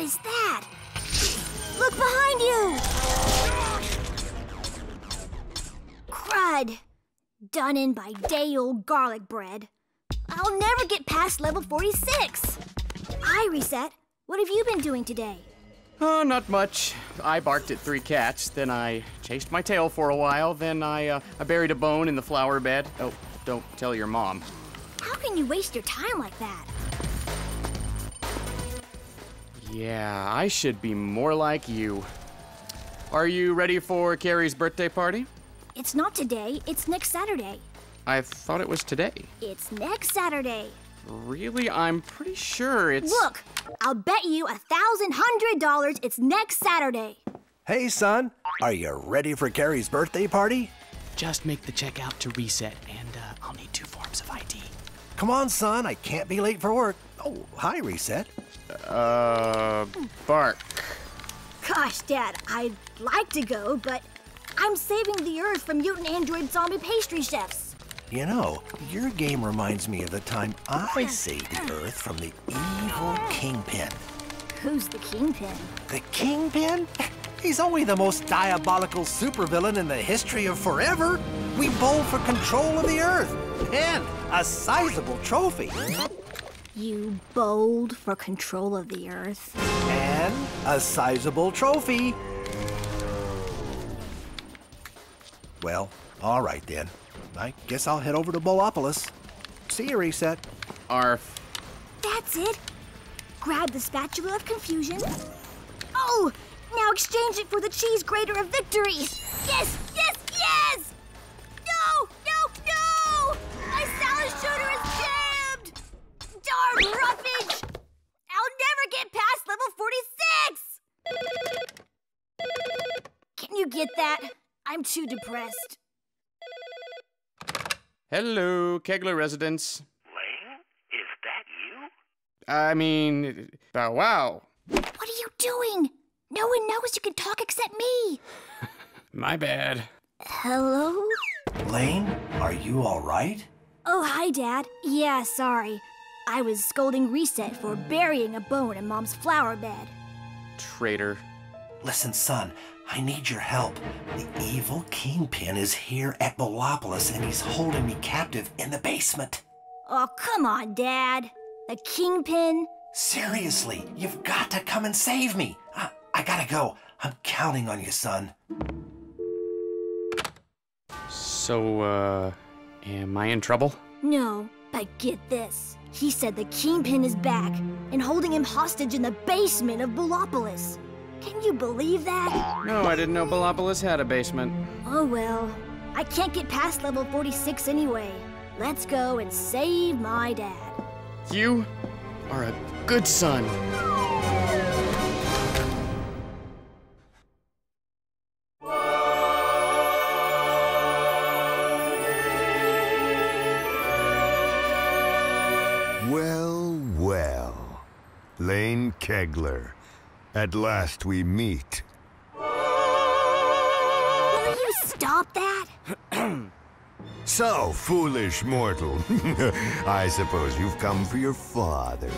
What is that? Look behind you! Crud. Done in by day old garlic bread. I'll never get past level 46. Hi, Reset. What have you been doing today? Oh, not much. I barked at three cats, then I chased my tail for a while, then I, uh, I buried a bone in the flower bed. Oh, don't tell your mom. How can you waste your time like that? Yeah, I should be more like you. Are you ready for Carrie's birthday party? It's not today, it's next Saturday. I thought it was today. It's next Saturday. Really? I'm pretty sure it's. Look, I'll bet you a thousand hundred dollars it's next Saturday. Hey, son, are you ready for Carrie's birthday party? Just make the checkout to reset, and uh, I'll need two forms of ID. Come on, son, I can't be late for work. Oh, hi, Reset. Uh, bark. Gosh, Dad, I'd like to go, but I'm saving the Earth from mutant android zombie pastry chefs. You know, your game reminds me of the time I saved the Earth from the evil Kingpin. Who's the kingpin? The Kingpin? He's only the most diabolical supervillain in the history of forever. We bowl for control of the Earth and a sizable trophy. You bowled for control of the Earth. And a sizable trophy. Well, all right then. I guess I'll head over to Bowlopolis. See you, Reset. Arf. That's it. Grab the spatula of confusion. Oh, now exchange it for the cheese grater of victory. Yes, yes, yes! Get that? I'm too depressed. Hello, Kegler residents. Lane, is that you? I mean, bow wow. What are you doing? No one knows you can talk except me. My bad. Hello? Lane, are you all right? Oh, hi, Dad. Yeah, sorry. I was scolding Reset for burying a bone in Mom's flower bed. Traitor. Listen, son, I need your help. The evil Kingpin is here at Bowlopolis and he's holding me captive in the basement. Oh, come on, Dad. The Kingpin? Seriously, you've got to come and save me. I, I gotta go. I'm counting on you, son. So, uh, am I in trouble? No, but get this. He said the Kingpin is back and holding him hostage in the basement of Bowlopolis. Can you believe that? No, I didn't know Bowlopolis had a basement. Oh well. I can't get past level 46 anyway. Let's go and save my dad. You are a good son. Well, well. Lane Kegler. At last we meet. Will you stop that? So, foolish mortal. I suppose you've come for your father.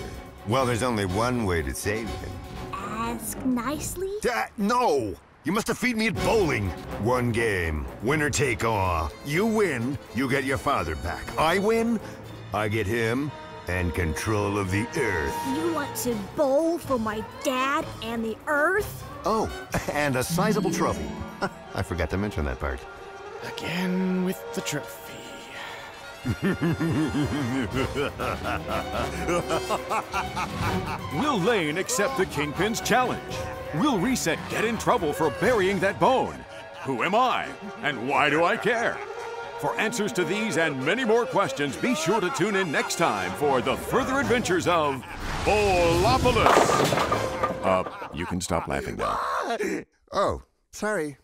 Well, there's only one way to save him. Ask nicely? Da- no! You must defeat me at bowling. One game, winner take all. You win, you get your father back. I win, I get him and control of the Earth. You want to bowl for my dad and the Earth? Oh, and a sizable trophy. I forgot to mention that part. Again with the trophy. Will Lane accept the Kingpin's challenge? Will Reset get in trouble for burying that bone? Who am I? And why do I care? For answers to these and many more questions, be sure to tune in next time for the further adventures of Bowlopolis. Uh, you can stop laughing now. Oh, sorry.